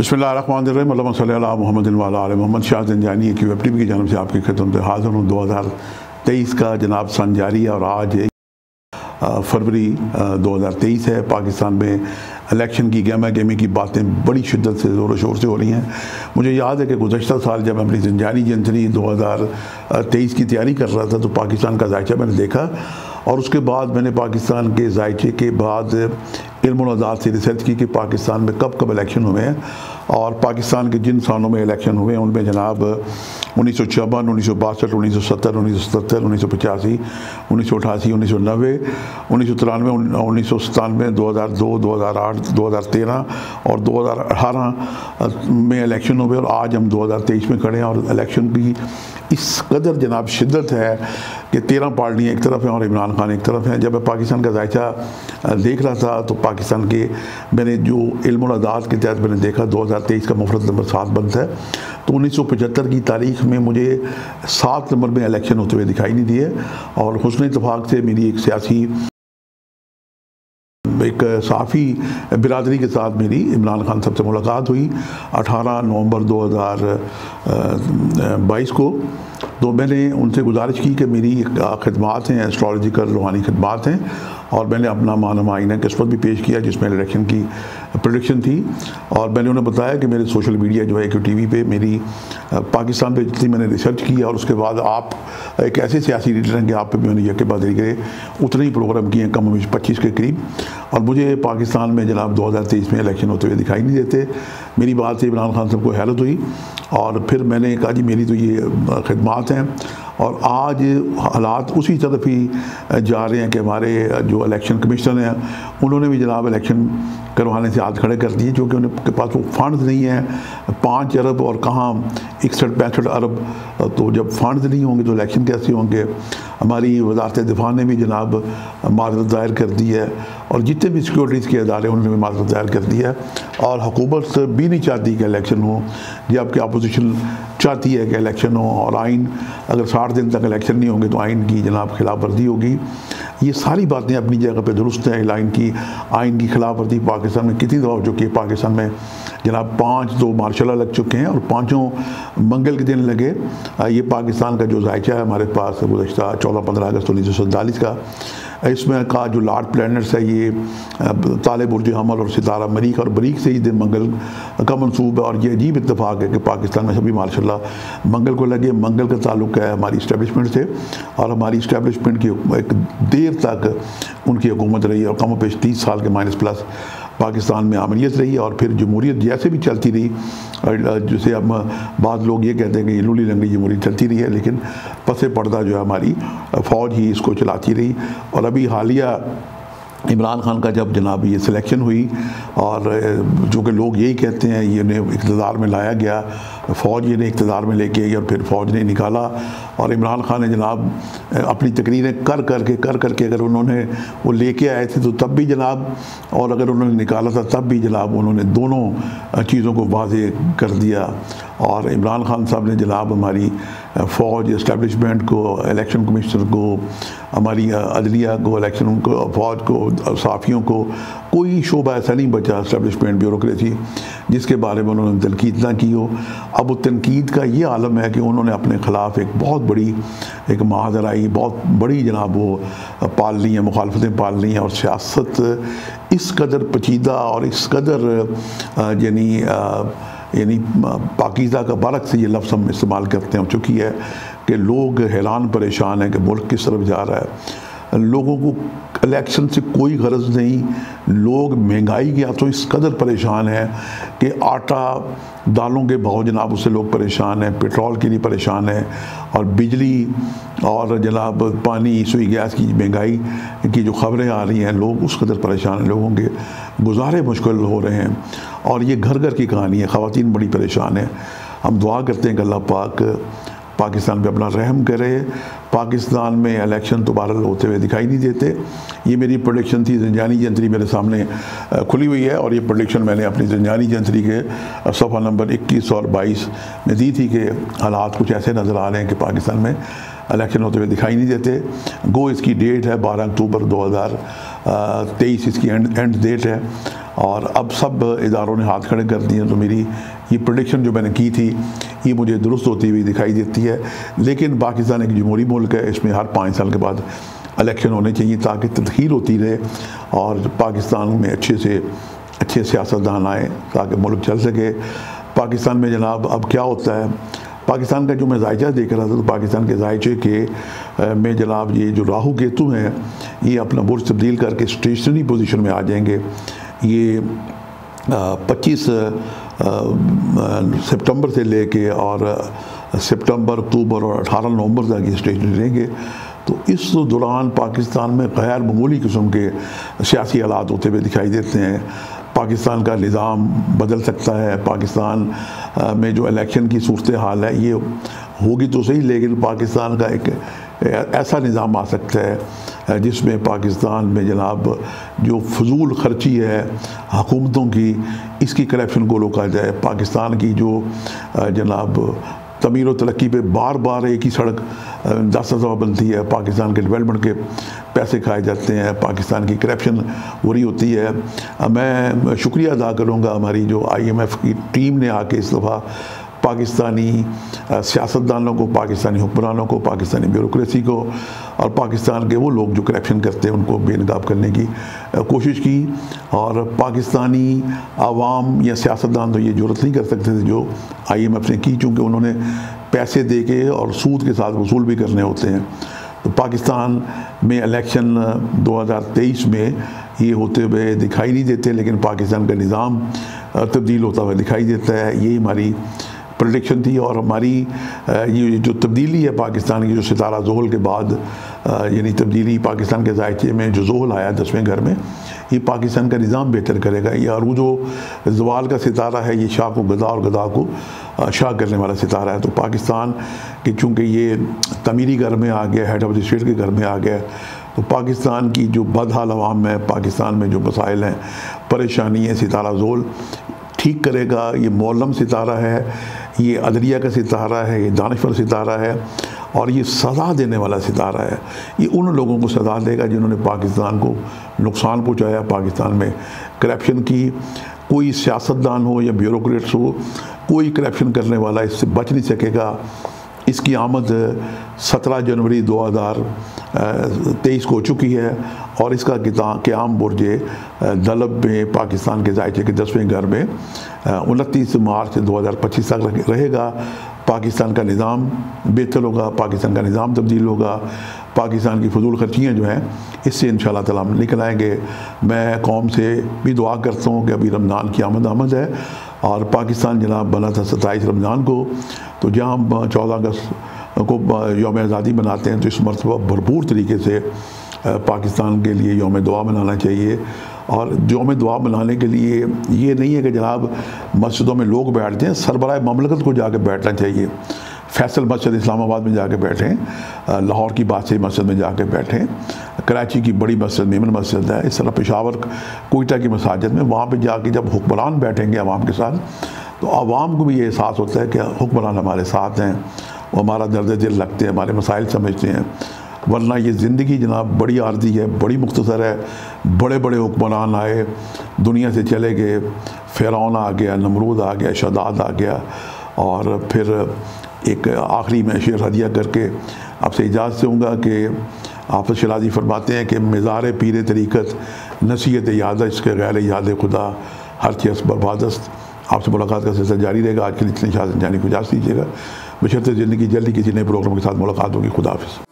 बसमिल्लाम मोहम्मद मोहम्मद। शाह जंजानी की web T की जानब से आपकी खिदमत हाजिर हूँ। दो हज़ार तेईस का जनाब सन जारी और आज फरवरी दो हज़ार तेईस है। पाकिस्तान में इलेक्शन की गहमा गेमी की बातें बड़ी शिद्दत से ज़ोर शोर से हो रही हैं। मुझे याद है कि गुजशत साल जब मैं अपनी जंजानी जनसनी दो हज़ार तेईस की तैयारी कर रहा था तो पाकिस्तान का जायचा मैंने देखा और उसके बाद मैंने पाकिस्तान के जायचे के बाद इल्म से रिसर्च की कि पाकिस्तान में कब कब इलेक्शन हुए हैं और पाकिस्तान के जिन सालों में इलेक्शन हुए हैं, उनमें जनाब उन्नीस सौ चौवन उन्नीस सौ बासठ, उन्नीस सौ सत्तर, उन्नीस सौ सत्तर, उन्नीस सौ पचासी, उन्नीस सौ अठासी, उन्नीस सौ नब्बे, उन्नीस सौ तिरानवे, उन्नीस सौ सतानवे दो हज़ार दो दो हज़ार आठ, दो हज़ार तेरह और दो हज़ार अठारह में इलेक्शन हुए और आज हम दो हज़ार तेईस में खड़े हैं और इलेक्शन की इस कदर जनाब शिद्दत है कि तेरह पार्टियाँ एक तरफ़ हैं और इमरान खान एक तरफ़ हैं। जब मैं पाकिस्तान का जायचा देख रहा था तो पाकिस्तान के, मैंने जो इल्म के तहत मैंने देखा, दो हज़ार तेईस का मुफरत नंबर सात बंद है तो उन्नीस सौ पचहत्तर की तारीख में मुझे सात नंबर में इलेक्शन होते हुए दिखाई नहीं दिए और हुसन इतफाक़ से मेरी एक सियासी, एक साफ़ी बिरादरी के साथ मेरी इमरान खान साहब से मुलाकात हुई 18 नवंबर 2022 को। तो मैंने उनसे गुजारिश की कि मेरी खदमात हैं एस्ट्रोलॉजिकल रूहानी खदमात हैं, और मैंने अपना मानमा आइना किस्मत भी पेश किया जिसमें इलेक्शन की प्रडिक्शन थी, और मैंने उन्हें बताया कि मेरे सोशल मीडिया जो है कि टी वी पर मेरी पाकिस्तान पर जितनी मैंने रिसर्च की और उसके बाद आप एक ऐसे सियासी लीडर हैं कि आप पे मैंने यके बाद तरीके उतने ही प्रोग्राम किए हैं, कम पच्चीस के करीब, और मुझे पाकिस्तान में जनाब दो हज़ार तेईस में इलेक्शन होते हुए दिखाई नहीं देते मेरी बात से इमरान खान साहब को हैरत हुई और फिर मैंने कहा जी मेरी तो ये खदमात हैं और आज हालात उसी तरफ़ ही जा रहे हैं कि हमारे जो इलेक्शन कमिश्नर हैं उन्होंने भी जनाब इलेक्शन करवाने से हाथ खड़े कर दिए क्योंकि उनके पास वो फंड नहीं हैं। पाँच अरब और कहाँ इकसठ, पैंसठ अरब तो जब फंड नहीं होंगे तो इलेक्शन कैसे होंगे? हमारी वजारत दिफा ने भी जनाब माजरत दायर कर दी है और जितने भी सिक्योरिटीज़ के अदारे उन्होंने भी माजरत दायर कर दी है और हुकूमत भी नहीं चाहती कि इलेक्शन हो। जबकि अपोजिशन चाहती है कि इलेक्शन हो और आइन, अगर साठ दिन तक इलेक्शन नहीं होंगे तो आइन की जनाब खिलाफ वर्जी होगी। ये सारी बातें अपनी जगह पे दुरुस्त हैं लाइन की। आइन की खिलाफ वर्जी पाकिस्तान में कितनी दफ़ा हो चुकी है? पाकिस्तान में जनाब पाँच दो मार्शल लग चुके हैं और पाँचों मंगल के दिन लगे। ये पाकिस्तान का जो जायचा है हमारे पास गुजशत चौदह पंद्रह अगस्त उन्नीस सौ सैंतालीस का। इसमें का जो लार्ड प्लानट्स है ये ताले बुरज हमल और सितारा मरीक और बरीक से ही दिन मंगल का मनसूब है और ये अजीब इतफाक़ है कि पाकिस्तान में सभी माशा मंगल को लगे, मंगल का ताल्लुक है हमारी इस्टेबलिशमेंट से और हमारी इस्टेबलिशमेंट की एक देर तक उनकी हुकूमत रही और कम पेश तीस साल के माइनस प्लस पाकिस्तान में आमरीत रही और फिर जमहूरीत जैसे भी चलती रही जैसे अब बाद लोग ये कहते हैं कि लूली लंगी जमहूरीत चलती रही है, लेकिन पसे पर्दा जो है हमारी फ़ौज ही इसको चलाती रही। और अभी हालिया इमरान खान का जब जनाब ये सिलेक्शन हुई और जो कि लोग यही कहते हैं, ये इकतदार में लाया गया, फ़ौज ने इकतदार में लेके आई और फिर फ़ौज ने निकाला और इमरान खान ने जनाब अपनी तकरीरें कर कर के कर कर के अगर उन्होंने वो लेके आए थे तो तब भी जनाब, और अगर उन्होंने निकाला था तब भी जनाब उन्होंने दोनों चीज़ों को वाजे कर दिया। और इमरान खान साहब ने जनाब हमारी फ़ौज इस्टेबलिशमेंट को इलेक्शन कमिश्नर को, हमारी अदलिया को इलेक्शन को, फ़ौज को साफ़ियों को कोई शोबा ऐसा नहीं बचा इस्टेबलिशमेंट ब्यूरोसी जिसके बारे में उन्होंने तनकीद ना की हो। अब तनकीद का ये आलम है कि उन्होंने अपने ख़िलाफ़ एक बहुत बड़ी, एक महाजराई बहुत बड़ी जनाब वो पाल ली हैं, मुखालफतें पाल ली हैं और सियासत इस कदर पचीदा और इस कदर यानी यानी पाकिज़ा का बारक से ये लफ्ज़ हम इस्तेमाल करते हैं चूँकि है कि लोग हैरान परेशान हैं कि मुल्क किस तरफ़ जा रहा है। लोगों को इलेक्शन से कोई गरज नहीं। लोग महँगाई के हाथों इस कदर परेशान हैं कि आटा दालों के भाव जनाब उससे लोग परेशान हैं, पेट्रोल के लिए परेशान हैं और बिजली और जनाब पानी, सुई, गैस की महँगाई की जो खबरें आ रही हैं, लोग उस कदर परेशान हैं। लोगों के गुजारे मुश्किल हो रहे हैं और ये घर घर की कहानी है ख़वान बड़ी परेशान है। हम दुआ करते हैं कि अल्लाह पाक पाकिस्तान पे अपना रहम करे पाकिस्तान में इलेक्शन दोबारा होते हुए दिखाई नहीं देते। ये मेरी प्रोडिक्शन थी, जंजानी जंतरी मेरे सामने खुली हुई है और ये प्रोडिक्शन मैंने अपनी जंजानी जंतरी के सफ़ा नंबर 21 और 22 में दी थी कि हालात कुछ ऐसे नज़र आ रहे हैं कि पाकिस्तान में इलेक्शन होते हुए दिखाई नहीं देते। गो इसकी डेट है बारह अक्टूबर दो हज़ार तेईस, इसकी एंड एंड डेट है। और अब सब इदारों ने हाथ खड़े कर दिए तो मेरी ये प्रोडिक्शन जो मैंने की थी ये मुझे दुरुस्त होती हुई दिखाई देती है। लेकिन पाकिस्तान एक जमहूरी मुल्क है, इसमें हर पाँच साल के बाद इलेक्शन होने चाहिए ताकि तदखीर होती रहे और पाकिस्तान में अच्छे से, अच्छे सियासतदान आए ताकि मुल्क चल सके। पाकिस्तान में जनाब अब क्या होता है? पाकिस्तान का जो मैं जायचा देख रहा था तो पाकिस्तान के जायचे के में जनाब ये जो राहु केतु हैं, ये अपना बुर्ज तब्दील करके स्टेशनरी पोजीशन में आ जाएँगे। ये पच्चीस सितंबर से लेके और सितंबर, अक्टूबर और अठारह नवंबर तक ये स्टेशनरी रहेंगे। तो इस दौरान पाकिस्तान में गैर मामूली किस्म के सियासी हालात होते हुए दिखाई देते हैं। पाकिस्तान का निज़ाम बदल सकता है। पाकिस्तान में जो इलेक्शन की सूरत हाल है, ये होगी तो सही, लेकिन पाकिस्तान का एक ऐसा निज़ाम आ सकता है जिसमें पाकिस्तान में जनाब जो फजूल खर्ची है, हुकूमतों की, इसकी करप्शन को रोका जाए। पाकिस्तान की जो जनाब तमीर व तरक्की पे बार बार एक ही सड़क दस बनती है। पाकिस्तान के डेवलपमेंट के पैसे खाए जाते हैं। पाकिस्तान की करप्शन हो रही होती है। मैं शुक्रिया अदा करूँगा हमारी जो आई एम एफ़ की टीम ने आके इस दफ़ा पाकिस्तानी सियासतदानों को, पाकिस्तानी हुक्मरानों को, पाकिस्तानी ब्यूरोक्रेसी को और पाकिस्तान के वो लोग जो करप्शन करते हैं, उनको बेनकाब करने की कोशिश की। और पाकिस्तानी आवाम या सियासतदान तो ये ज़रूरत नहीं कर सकते थे, जो आई एम एफ़ ने की, चूँकि उन्होंने पैसे दे के और सूद के साथ वसूल भी करने होते हैं। तो पाकिस्तान में इलेक्शन 2023 में ये होते हुए दिखाई नहीं देते, लेकिन पाकिस्तान का निज़ाम तब्दील होता हुआ दिखाई देता है। यही हमारी प्रडिक्शन थी और हमारी ये जो तब्दीली है पाकिस्तान की, जो सितारा जोहल के बाद यानी तब्दीली पाकिस्तान के जायचे में जो जोहल आया दसवें घर में, ये पाकिस्तान का निज़ाम बेहतर करेगा। ये और वो जो जवाल का सितारा है, ये शाह को गदा और गदा को शाह करने वाला सितारा है। तो पाकिस्तान के, चूँकि ये तमीरी घर में आ गया हेड ऑफ़ द स्टेट के घर में आ गया तो पाकिस्तान की जो बदहाल अवाम है, पाकिस्तान में जो मसाइल हैं, परेशानी है सितारा जोल ठीक करेगा, ये मौलम सितारा है, ये अदलिया का सितारा है, ये दानश्वर सितारा है, और ये सज़ा देने वाला सितारा है। ये उन लोगों को सज़ा देगा जिन्होंने पाकिस्तान को नुकसान पहुँचाया, पाकिस्तान में करप्शन की। कोई सियासतदान हो या ब्यूरोक्रेट्स हो, कोई करप्शन करने वाला इससे बच नहीं सकेगा। इसकी आमद 17 जनवरी 2023 को हो चुकी है और इसका क्याम बुरज दलब में, पाकिस्तान के जायचे के दसवें घर में उनतीस मार्च 2025 तक रहेगा। पाकिस्तान का निज़ाम बेहतर होगा, पाकिस्तान का निज़ाम तब्दील होगा, पाकिस्तान की फजूल खर्चियाँ जो हैं, इससे इन ताला हम निकल आएँगे। मैं कौम से भी दुआ करता हूँ कि अभी रमज़ान की आमद आमद है और पाकिस्तान जनाब बना था सत्ताईस रमज़ान को तो जहाँ चौदह अगस्त को योम आज़ादी मनाते हैं तो इस मरतबा भरपूर तरीके से पाकिस्तान के लिए योम दुआ मनाना चाहिए। और योम दुआ मनाने के लिए ये नहीं है कि जनाब मस्जिदों में लोग बैठते हैं, सरबराह ममलकत को जाकर बैठना चाहिए। फैसल मस्जिद इस्लामाबाद में जाके बैठें लाहौर की बादशाही मस्जिद में जाके बैठें कराची की बड़ी मस्जिद, मेमन मस्जिद है, इस तरह पेशावर कोयटा की मसाजिद में, वहाँ पर जाके जब हुक्मरान बैठेंगे आवाम के साथ तो आवाम को भी ये एहसास होता है कि हुक्मरान हमारे साथ हैं, वो हमारा दर्द दिल लगते हैं, हमारे मसाइल समझते हैं, वरना ये ज़िंदगी जनाब बड़ी आर्जी है, बड़ी मुख्तसर है बड़े बड़े हुक्मरान आए, दुनिया से चले गए, फ़िरौन आ गया, नमरूद आ गया, शदाद आ गया, और फिर एक आखिरी में शेर हदिया करके आपसे इजाज़त दूँगा कि आप शराजी फरमाते हैं कि मज़ार पीर तरीक़त, नसीहत याद इसके गैर याद खुदा, हर चीज़ बर्बादस्त आपसे मुलाकात का सिलसिला जारी रहेगा। आज के लिए इतनी शादी जाने को इजाज़त दीजिएगा। बशरत ज़िंदगी जल्दी किसी नए प्रोग्राम के साथ मुलाकात होगी। खुदा हाफ़